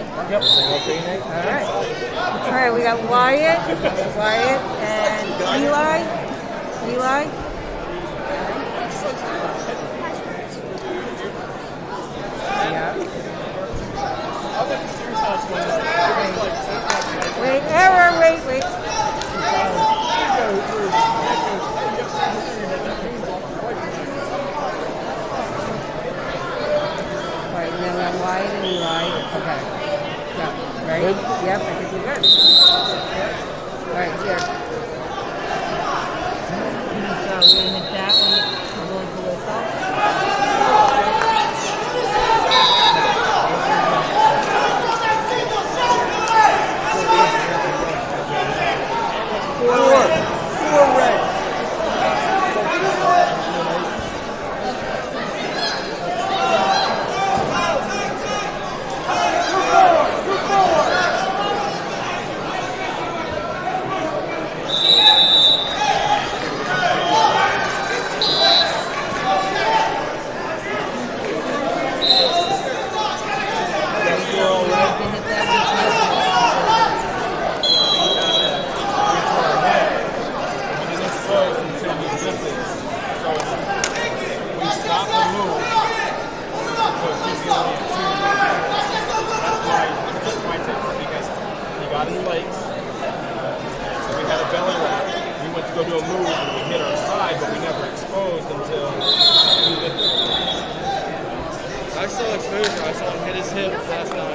Yep. All right. All right, we got Wyatt, Wyatt, and Eli. Eli. Yeah. Wait, error, wait, wait. Right, and then Wyatt and Eli. Okay. Right? Good? Yep, I think we're good. All right, here. So we're gonna hit that one to blow the whistle. Four. Four red. Four all We red. have to hit that one to And it's closed until we flip it. So we stop the move. So it gives you only a two. That's why it's just my tip because he got in the legs. So we had a belly wrap. We move and we hit our side, but we never exposed until we. I saw exposure. I saw him hit his hip last night.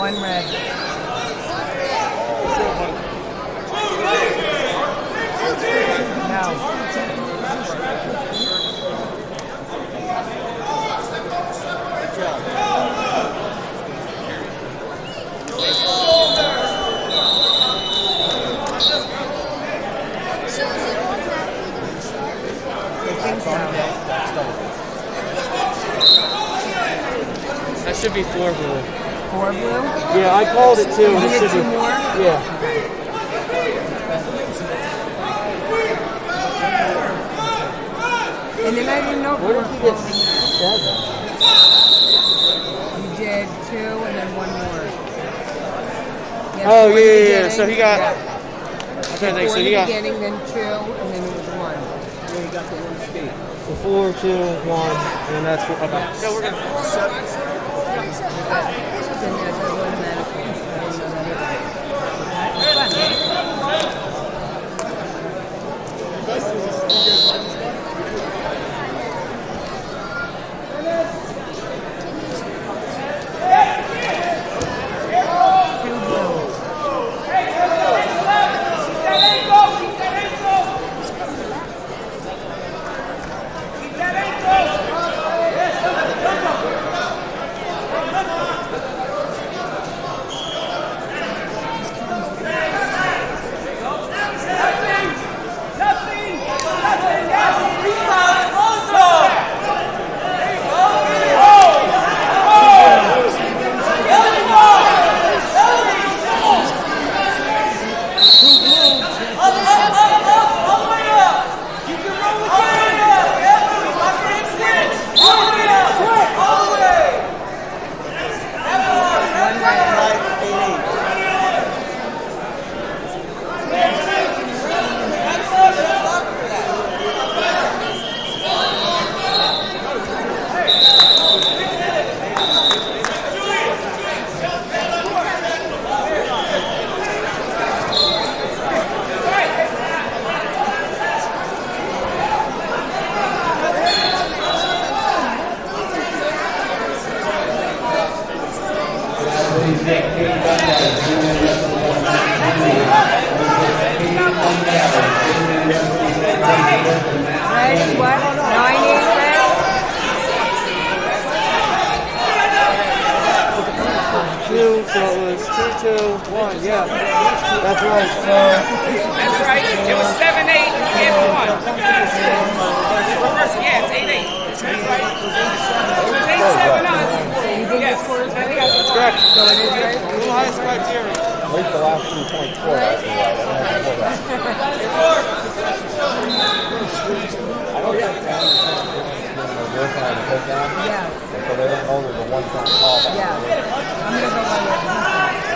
One red. That should be four blue. Four blue? Yeah, I called it too. You It get two be- more? Yeah. And then I didn't know if Where you did were he get seven? You did two and then one more. You had Oh, four in yeah, yeah, yeah. So he got- Yeah. I'm trying think. Four So in he the got. beginning, then two, and then it was one. So four, two, one, and that's four. Okay. No, we're gonna. Then that's automatically. I didn't know that either. Fun, right? Two blue. One It was two, two, one. Yeah, that's right. That's right. It was seven eight and one. Reverse, yeah, it's eight eight. That's right. It was. You think Yes. the score is right? That's correct. So it is right? Who highest criteria? At least the last two points scored actually. Uh, I don't that. Uh, I don't think fans are working on the touchdown. Yeah, And so they don't know there's a one-time call back. yeah. I'm gonna go by what he said.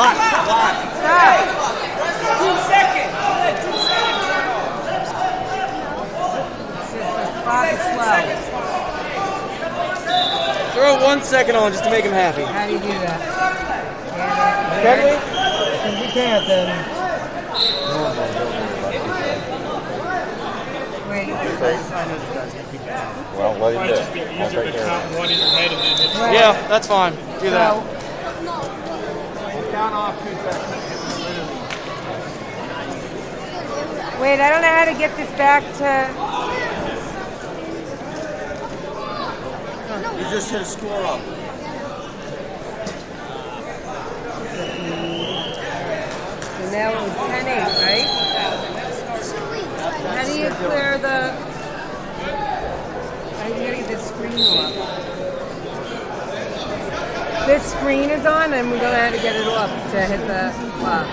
Stop. Two seconds. It's just the clock. Throw one second on just to make him happy. How do you do that? Can we? If you can't, then. Well, what do you do? It'd be I'll easier to take care of count it. one in your head and then hit Yeah, that's fine. Do that. Off two seconds. wait, I don't know how to get this back to. You just hit a score up. So now it was 10 8, right? How do you clear the. How do you get this screen off? This screen is on, and we don't know how to get it off to hit the clock.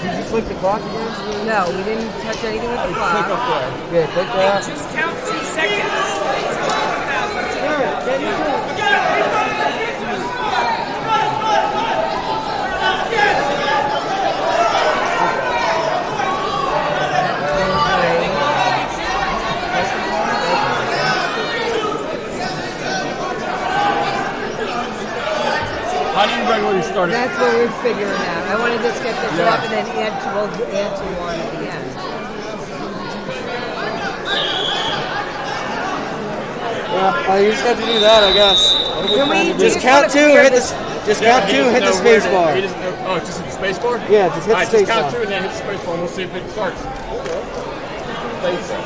Did you click the clock again? No, we didn't touch anything with the oh, Click clock. up there. Yeah, click that. Just count two seconds. How do you regularly start it? That's what we're figuring out. I want to just get this Yeah. off and then add to, we'll add to one at the end. Yeah, uh, you just have to do that, I guess. Can we Just just count two, clear hit the this- just Yeah, count two, doesn't hit the know space to- bar. Know. Oh, just hit the space bar? Yeah, just hit the All right, space just count bar. two and then hit the space bar and we'll see if it starts. Space bar.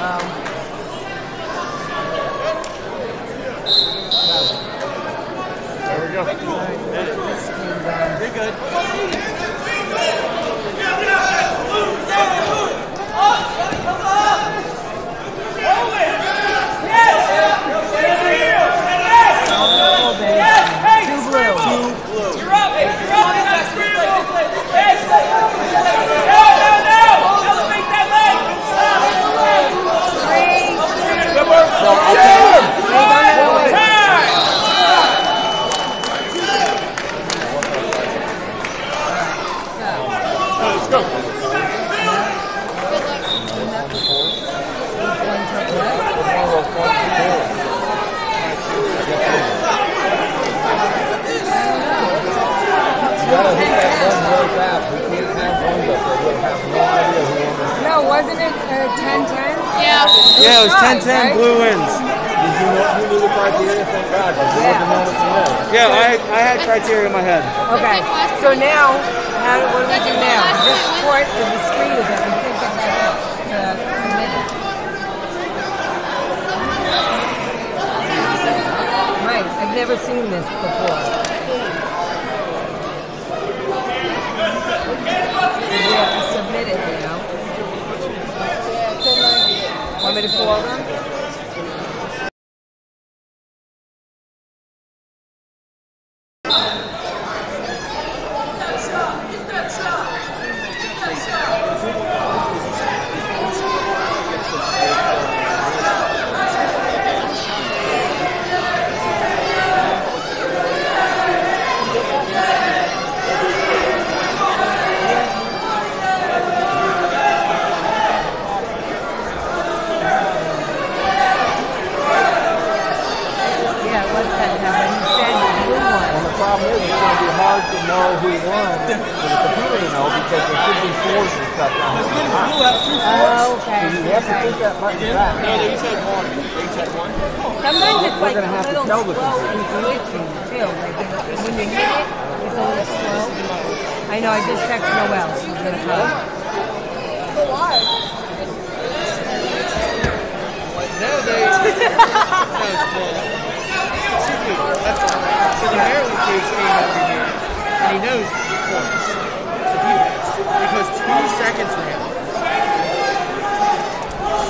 Um, There we go. You're good. full base. Two blue. You're up. You're up. That's three of them. Yes. No, no, no. Elevate that leg. Three. Good work. Two. One. Time. Let's go. You gotta hit that button really fast. We can't have ones up there. We'll have no idea who won this. No, wasn't it uh, 10-10? Yeah, it was 10 10 Right? blue wins. Did you know you knew the criteria? Thank God. 'cause you wouldn't have known it from. Yeah, I, I had criteria in my head. Okay, so now, how, what do we do now? This court is the screen is it? We can't get that up to two minutes. Right, and never seen this before. We have to submit it now. Want me to call them? Yeah, what's that now? When you said you blew And one. the problem is, it's going to be hard to know who won for the computer to know because there should be fours and stuff down there. Oh, okay. So you have to take that button back. No, they each had one. They each had one. Sometimes it's like gonna a have to little tell slow and glitchy too. Like when you hit it, it's a little slow. I know. I just texted Noelle. She's gonna come. Nowadays, no, it's well, Super, that's all. So the Maryland case came over here, and he knows points. So he bets. Because two seconds for him.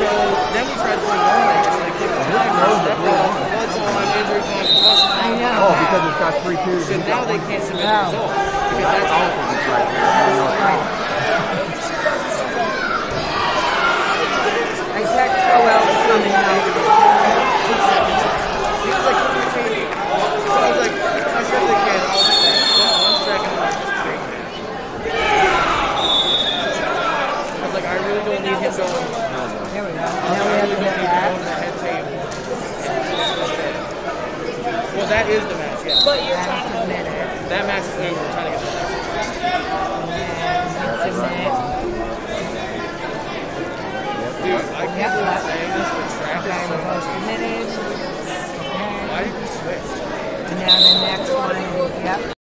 So then we tried to play one leg, and like, give the time, step off, blood on, injury time, plus I time. know. Oh, because it's got three twos. So now they can't submit the result. Because that's all. It's right there. I text Noelle. It's coming out. He was like, "What are you saying?" So I was like, I said to the kid, I was like, "Just one second, I'm just straight." I was like, I really don't need him going. There we go. Now we have to get that. on the head tape. Well, that is the match, yeah. But you're And trying to submit is over. We're trying to get the next one. Dude, I can't Yep, believe I'm saying this, but is so. Why did you switch? And now the next one yep.